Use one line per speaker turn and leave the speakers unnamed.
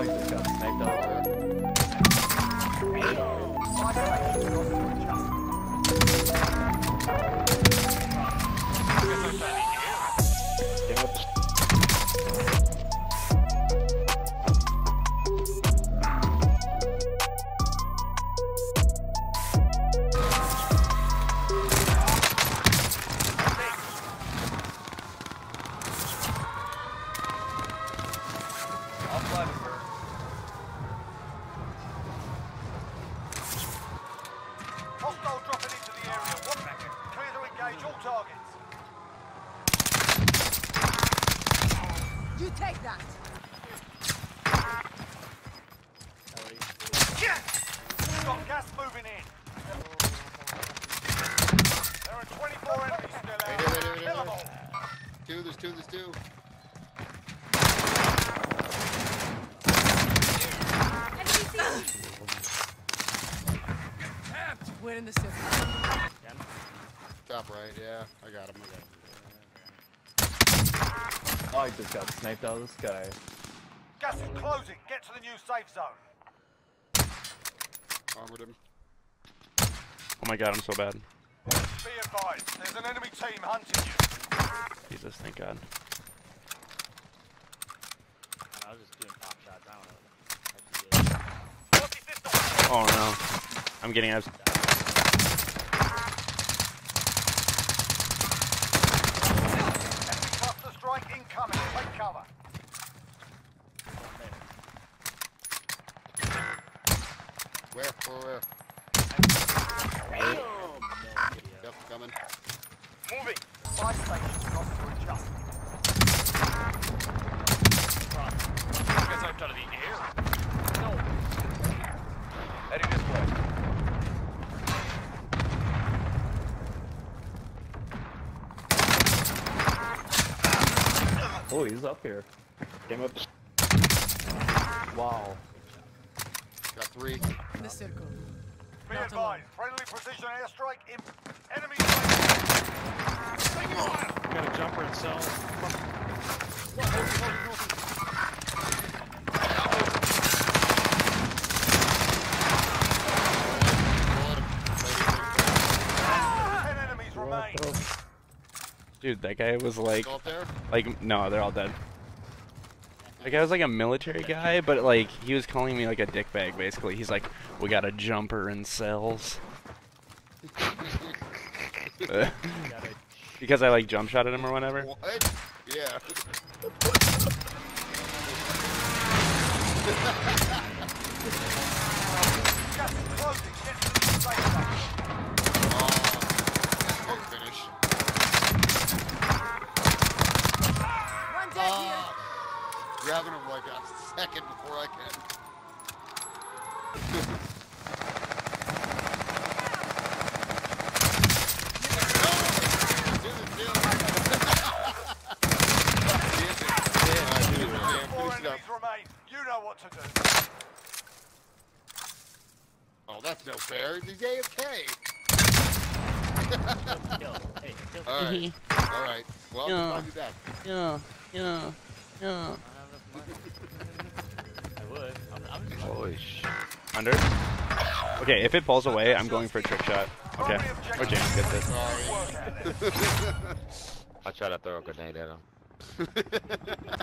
He just got sniped out.
Take that.
Got gas moving in. There are 24 enemies still out.
Right here, right here, right here.
Kill 'em all.
Two, there's two, there's two.
Enemy in the circle.
Top right, yeah. I got him, I got him.
He just got sniped out of the sky.
Gas is closing. Get to the new safe zone.
Armored him.
Oh my god, I'm so bad.
Be advised, there's an enemy team hunting you.
Jesus, thank god.
I was just doing pop shots. I don't know.
Oh no. I'm getting abs-
Enemy cluster strike incoming. Take cover.
Where? Where, where?
Oh, he's up here. Came up. Wow.
Got three.
In the circle.
Be
Not
advised, friendly precision airstrike in enemy.
Got a jumper and cell.
Ten enemies remain.
Dude, that guy was like,
Go up there.
like, no, they're all dead. That guy was like a military guy, but like, he was calling me like a dickbag, basically. He's like, we got a jumper in cells. Because I like jump shot at him or whatever.
What? Yeah.
Gas is closing. Get to the new safe zone.
Oh, finish.
One dead here.
Ah. Grabbing him like a second before I can.
Four enemies remain. You know what to do.
Oh, that's no fair. He's AFK.
Kill. Hey.
Alright. Alright. Well,
Yeah.
I'll be back.
Yeah, yeah, yeah.
I would. I'm, I'm just
Holy sh. Under? Okay, if it falls away, I'm going for a trick shot. Okay. Or James gets it.
Sorry.
Work out.
I try to throw a grenade at him.